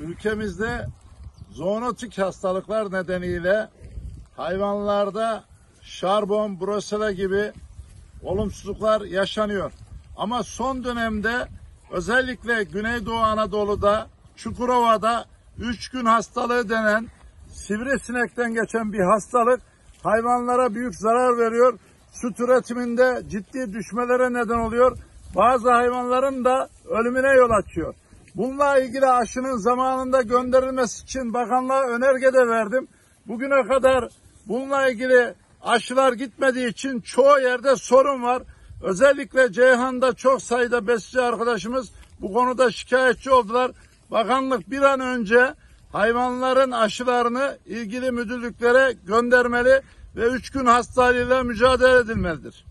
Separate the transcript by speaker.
Speaker 1: ülkemizde zoonotik hastalıklar nedeniyle hayvanlarda şarbon, brusela gibi olumsuzluklar yaşanıyor. Ama son dönemde özellikle Güneydoğu Anadolu'da, Çukurova'da 3 gün hastalığı denen sivrisinekten geçen bir hastalık hayvanlara büyük zarar veriyor. Süt üretiminde ciddi düşmelere neden oluyor. Bazı hayvanların da ölümüne yol açıyor. Bununla ilgili aşının zamanında gönderilmesi için bakanlığa önerge de verdim. Bugüne kadar bununla ilgili aşılar gitmediği için çoğu yerde sorun var. Özellikle Ceyhan'da çok sayıda besici arkadaşımız bu konuda şikayetçi oldular. Bakanlık bir an önce hayvanların aşılarını ilgili müdürlüklere göndermeli ve üç gün hastalığıyla mücadele edilmelidir.